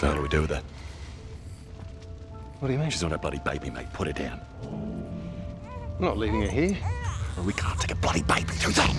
What do we do with her? What do you mean? She's on her bloody baby, mate. Put her down. I'm not leaving her here. Well, we can't take a bloody baby through that.